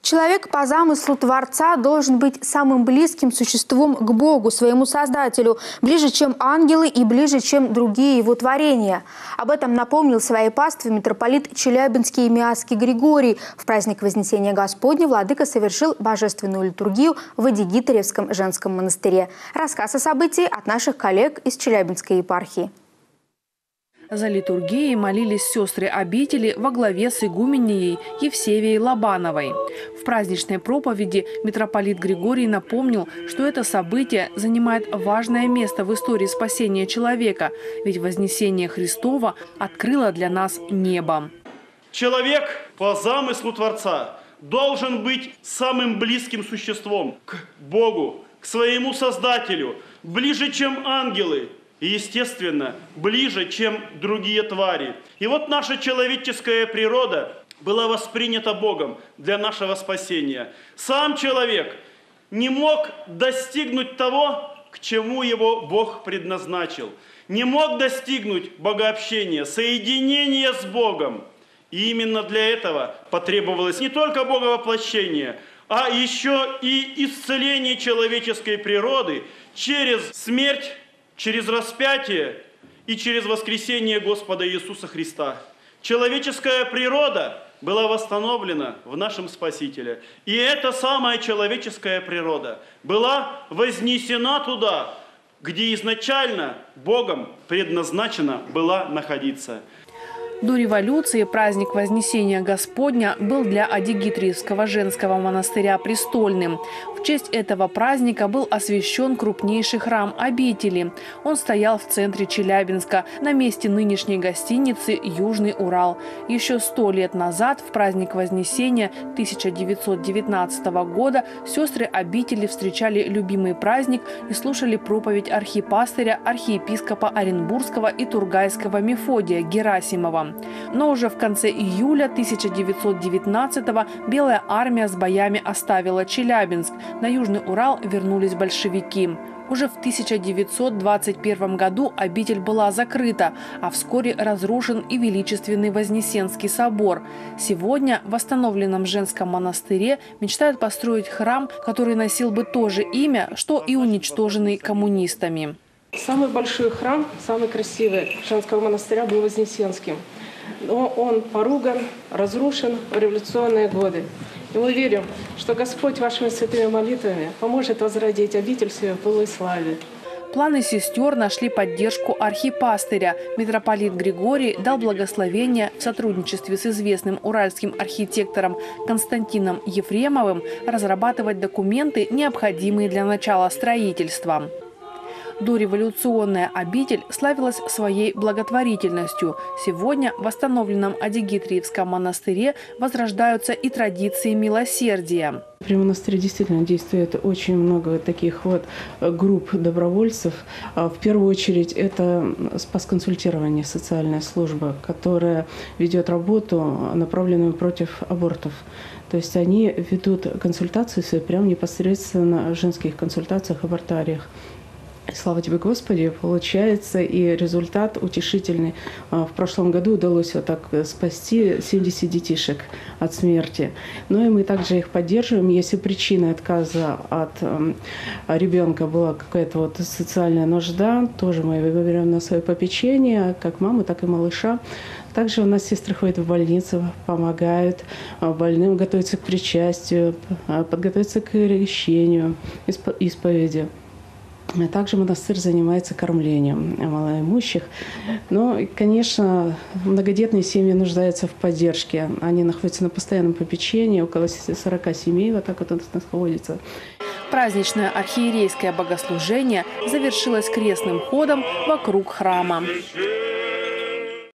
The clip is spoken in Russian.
Человек по замыслу Творца должен быть самым близким существом к Богу, своему Создателю, ближе, чем ангелы и ближе, чем другие его творения. Об этом напомнил своей пастве митрополит Челябинский и Миасский Григорий. В праздник Вознесения Господня владыка совершил божественную литургию в Эдигиторевском женском монастыре. Рассказ о событии от наших коллег из Челябинской епархии. За литургией молились сестры обители во главе с игуменей Евсевией Лобановой. В праздничной проповеди митрополит Григорий напомнил, что это событие занимает важное место в истории спасения человека, ведь Вознесение Христова открыло для нас небо. Человек по замыслу Творца должен быть самым близким существом к Богу, к своему Создателю, ближе, чем ангелы, естественно, ближе, чем другие твари. И вот наша человеческая природа была воспринята Богом для нашего спасения. Сам человек не мог достигнуть того, к чему его Бог предназначил. Не мог достигнуть богообщения, соединения с Богом. И именно для этого потребовалось не только боговоплощение, а еще и исцеление человеческой природы через смерть через распятие и через воскресение Господа Иисуса Христа. Человеческая природа была восстановлена в нашем Спасителе. И эта самая человеческая природа была вознесена туда, где изначально Богом предназначена была находиться – до революции праздник Вознесения Господня был для Адигитриевского женского монастыря престольным. В честь этого праздника был освящен крупнейший храм обители. Он стоял в центре Челябинска, на месте нынешней гостиницы «Южный Урал». Еще сто лет назад, в праздник Вознесения 1919 года, сестры обители встречали любимый праздник и слушали проповедь архипастыря, архиепископа Оренбургского и Тургайского Мефодия Герасимова. Но уже в конце июля 1919-го Белая армия с боями оставила Челябинск. На Южный Урал вернулись большевики. Уже в 1921 году обитель была закрыта, а вскоре разрушен и величественный Вознесенский собор. Сегодня в восстановленном женском монастыре мечтают построить храм, который носил бы то же имя, что и уничтоженный коммунистами. Самый большой храм, самый красивый женского монастыря был Вознесенским но он поруган, разрушен в революционные годы. И мы верим, что Господь вашими святыми молитвами поможет возродить обитель свою в былой славе. Планы сестер нашли поддержку архипастыря. Митрополит Григорий дал благословение в сотрудничестве с известным уральским архитектором Константином Ефремовым разрабатывать документы, необходимые для начала строительства. Дореволюционная обитель славилась своей благотворительностью. Сегодня в восстановленном Адигитриевском монастыре возрождаются и традиции милосердия. При монастыре действительно действует очень много таких вот групп добровольцев. А в первую очередь это спас-консультирование, социальная служба, которая ведет работу, направленную против абортов. То есть они ведут консультации прямо непосредственно в женских консультациях, абортариях. Слава тебе, Господи, получается и результат утешительный. А, в прошлом году удалось вот так спасти 70 детишек от смерти. Ну и мы также их поддерживаем. Если причиной отказа от эм, ребенка была какая-то вот социальная нужда, тоже мы его берем на свое попечение, как маму, так и малыша. Также у нас сестры ходят в больницу, помогают а, больным готовиться к причастию, а, подготовиться к крещению, исповеди. Также монастырь занимается кормлением малоимущих. Но, конечно, многодетные семьи нуждаются в поддержке. Они находятся на постоянном попечении, около 40 семей вот так вот у нас находится. Праздничное архиерейское богослужение завершилось крестным ходом вокруг храма.